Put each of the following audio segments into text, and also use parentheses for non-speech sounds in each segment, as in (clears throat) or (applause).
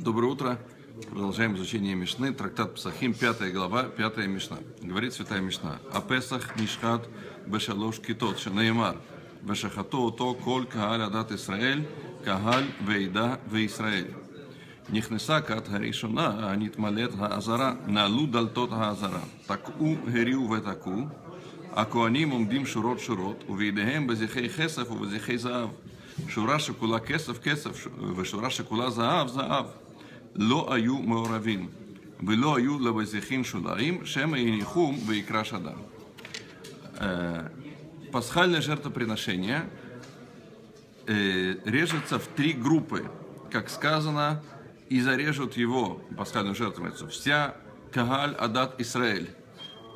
Доброе утро. Продолжаем изучение Мишны, трактат Псахим, пятая глава, пятая Мишна. Говорит Святая Мишна. А Песах Мишхат Бешалош Китот Шанеймар. Бешахато то коль кааль адат Исраэль, кагаль вейда веисраэль. נכנסה כת הראשונה הנתמלאת האזהרה, נעלו דלתות האזהרה, תקעו, הריעו ותקעו, הכהנים עומדים שורות שורות, ובידיהם בזיחי כסף ובזיחי זהב. שורה שכולה כסף כסף, ושורה שכולה זהב זהב. לא היו מעורבים, ולא היו לבזיחים שוליים, שמא יניחום ויקרא שדם. Пасхальное жертвоприношение э, режется в три группы. Как сказано, и зарежут его, пасхальную жертву, вся Кагаль Адат Исраэль,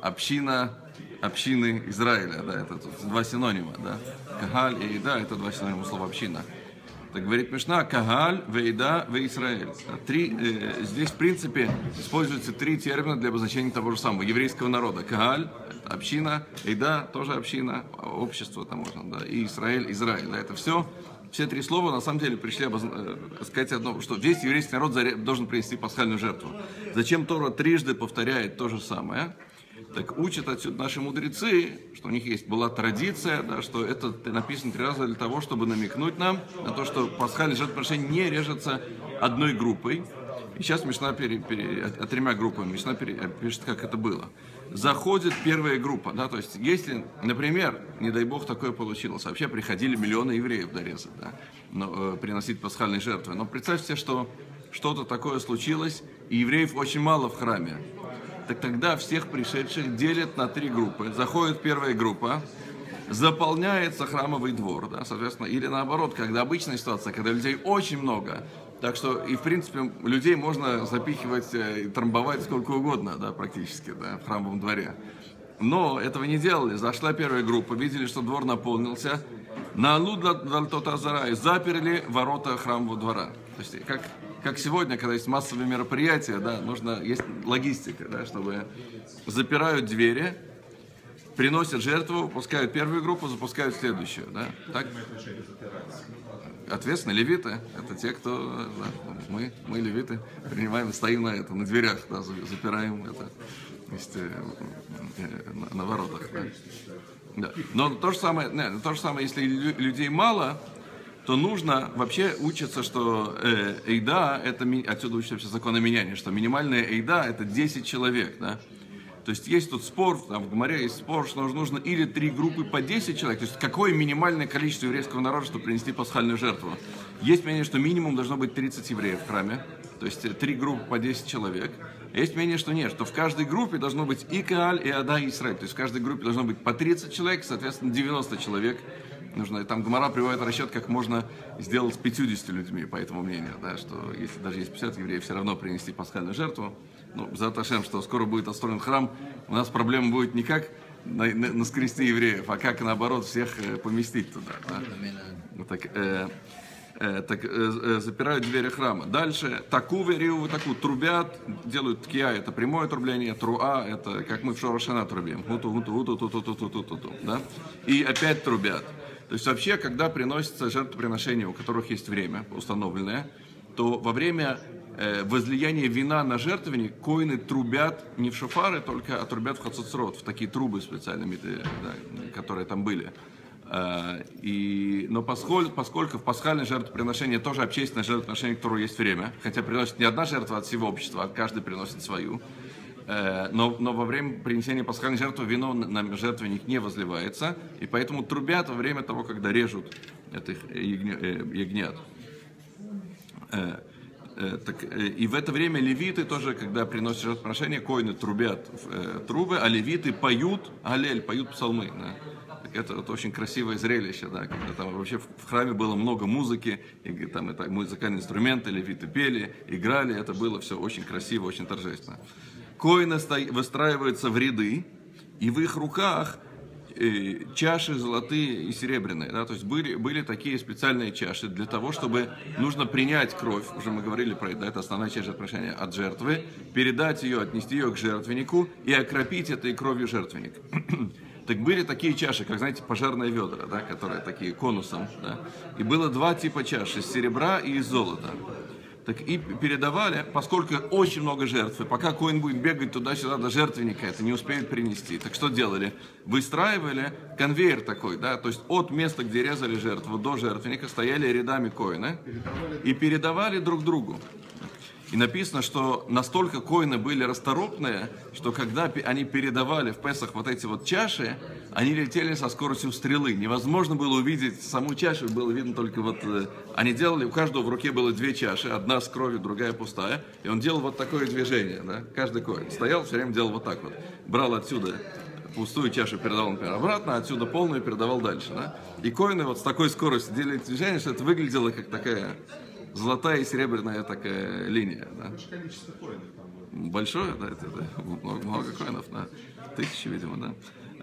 община общины Израиля, да, это тут два синонима, да, Кагаль и Еда, это два синонима слова община. Так говорит Мишна, Кагаль, Вейда, Ве Израиль. Три, э, здесь, в принципе, используются три термина для обозначения того же самого, еврейского народа. Кагаль, община, Эйда, тоже община, общество там можно, да, и Израиль, Израиль, да, это все все три слова на самом деле пришли обоз... Э, сказать одно, что весь еврейский народ должен принести пасхальную жертву. Зачем Тора трижды повторяет то же самое? Так учат отсюда наши мудрецы, что у них есть была традиция, да, что это написано три раза для того, чтобы намекнуть нам на то, что пасхальное жертвоприношение не режется одной группой. И сейчас Мишна пере, пере, тремя группами. Мишна пере, пишет, как это было. Заходит первая группа, да, то есть если, например, не дай бог такое получилось, вообще приходили миллионы евреев дорезать, да, но, э, приносить пасхальные жертвы. Но представьте, что что-то такое случилось, и евреев очень мало в храме так тогда всех пришедших делят на три группы. Заходит первая группа, заполняется храмовый двор, да, соответственно, или наоборот, когда обычная ситуация, когда людей очень много, так что и в принципе людей можно запихивать э, и трамбовать сколько угодно, да, практически, да, в храмовом дворе. Но этого не делали. Зашла первая группа, видели, что двор наполнился, на и заперли ворота храмового двора. То есть, как как сегодня, когда есть массовые мероприятия, да, нужно, есть логистика, да, чтобы запирают двери, приносят жертву, пускают первую группу, запускают следующую, да, так? Ответственно, левиты, это те, кто, да, мы, мы левиты, принимаем, стоим на это, на дверях, да, запираем это, то есть, э, э, на, на воротах, да. да. Но то же самое, не, то же самое, если людей мало, то нужно вообще учиться, что э, эйда, это, отсюда учится вообще закон о менянии, что минимальная эйда это 10 человек, да. То есть есть тут спор, там в Гоморе есть спор, что нужно или три группы по 10 человек, то есть какое минимальное количество еврейского народа, чтобы принести пасхальную жертву. Есть мнение, что минимум должно быть 30 евреев в храме, то есть три группы по 10 человек. Есть мнение, что нет, что в каждой группе должно быть и Кааль, и Ада, и Исраиль. То есть в каждой группе должно быть по 30 человек, соответственно 90 человек нужно, там Гомора приводит расчет, как можно сделать с 50 людьми, по этому мнению, да, что если даже есть 50 евреев, все равно принести пасхальную жертву. Ну, за Ташем, что скоро будет отстроен храм, у нас проблема будет не как на, на, наскрести евреев, а как наоборот всех э, поместить туда. Да? Так, э, э, так э, э, запирают двери храма. Дальше таку верию вот таку трубят, делают ткия, это прямое трубление, труа, это как мы в Шорошана трубим. Гуту, гуту, гуту, ту, ту, ту, ту, ту, ту, да? И опять трубят. То есть вообще, когда приносятся жертвоприношения, у которых есть время установленное, то во время э, возлияния вина на жертвенник коины трубят не в шофары, только а трубят в хацуцрот, в такие трубы специальные, да, которые там были. Э, и, но поскольку, поскольку в пасхальное жертвоприношение тоже общественное жертвоприношение, которое есть время, хотя приносит не одна жертва от всего общества, а каждый приносит свою, но, но во время принесения пасхальной жертвы вино на жертвенник не возливается, и поэтому трубят во время того, когда режут этих э, ягнят. Э, так, и в это время левиты тоже, когда приносят жертвоприношение, коины трубят в трубы, а левиты поют алель, поют псалмы. Да. Так это, это очень красивое зрелище, да, когда там вообще в храме было много музыки, и там это музыкальные инструменты, левиты пели, играли, это было все очень красиво, очень торжественно. Коины выстраиваются в ряды, и в их руках э, чаши золотые и серебряные. Да? То есть были, были такие специальные чаши для того, чтобы нужно принять кровь, уже мы говорили про это, это основная часть жертвоприношения, от жертвы, передать ее, отнести ее к жертвеннику и окропить этой кровью жертвенник. (clears throat) Так были такие чаши, как, знаете, пожарные ведра, да, которые такие конусом. Да? И было два типа чаш, из серебра и из золота. Так и передавали, поскольку очень много жертв, и пока коин будет бегать туда-сюда до жертвенника, это не успеет принести. Так что делали? Выстраивали конвейер такой, да, то есть от места, где резали жертву, до жертвенника стояли рядами коина и передавали друг другу. И написано, что настолько коины были расторопные, что когда они передавали в Песах вот эти вот чаши, они летели со скоростью стрелы. Невозможно было увидеть саму чашу, было видно только вот... э, Они делали, у каждого в руке было две чаши, одна с кровью, другая пустая, и он делал вот такое движение, да, каждый коин. Стоял, все время делал вот так вот. Брал отсюда пустую чашу передавал, например, обратно, а отсюда полную передавал дальше, да. И коины вот с такой скоростью делали эти движения, что это выглядело как такая золотая и серебряная такая линия, да. Количество коинов там. Большое, да, это, да, много, много коинов, да, тысячи, видимо, да.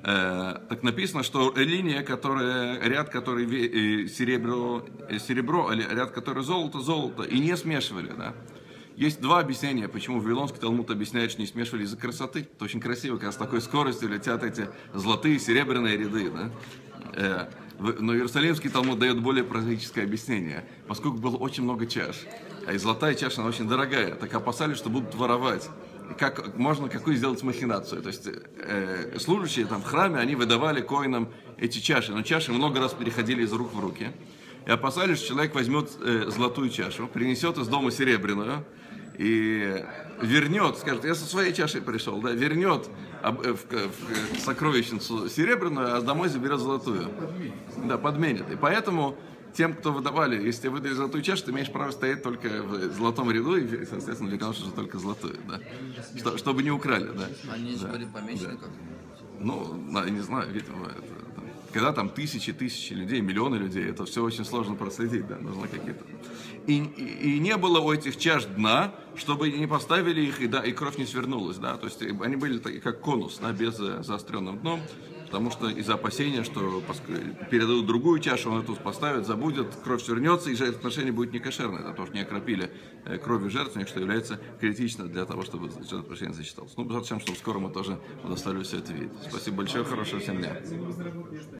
Э, так написано, что линия, которая, ряд, который ве- э, серебро, э, серебро, или ряд, который золото, золото, и не смешивали, да. Есть два объяснения, почему Вавилонский Талмуд объясняет, что не смешивали из-за красоты. Это очень красиво, когда с такой скоростью летят эти золотые, серебряные ряды, да. Э, Но Иерусалимский Талмуд дает более прозаическое объяснение. Поскольку было очень много чаш, а и золотая чаша, она очень дорогая, так опасались, что будут воровать. Как можно какую сделать махинацию? То есть э, служащие там в храме, они выдавали коинам эти чаши, но чаши много раз переходили из рук в руки. И опасались, что человек возьмет э, золотую чашу, принесет из дома серебряную, и вернет, скажет, я со своей чашей пришел, да, вернет э, в, в сокровищницу серебряную, а домой заберет золотую. Да, подменит. И поэтому тем, кто выдавали, если тебе выдали золотую чашу, ты имеешь право стоять только в золотом ряду, и, соответственно, кого что только золотую, да. Что- чтобы не украли, да. Они Да. были помечены Да. как Ну, на- не знаю, видимо, это, там, когда там тысячи, тысячи людей, миллионы людей, это все очень сложно проследить, да, нужно какие-то. И, и, и не было у этих чаш дна, чтобы не поставили их, и, да, и кровь не свернулась, да, то есть э, они были такие, как конус, да, без э, заостренным дном, потому что из-за опасения, что передадут другую чашу, он эту поставит, забудет, кровь свернется, и жертвоприношение будет некошерное, потому что не окропили э, кровью жертвенник, что является критично для того, чтобы жертвоприношение зачиталось. Ну, зачем, чтобы скоро мы тоже удостоились все это видеть. Спасибо большое, хорошего всем дня.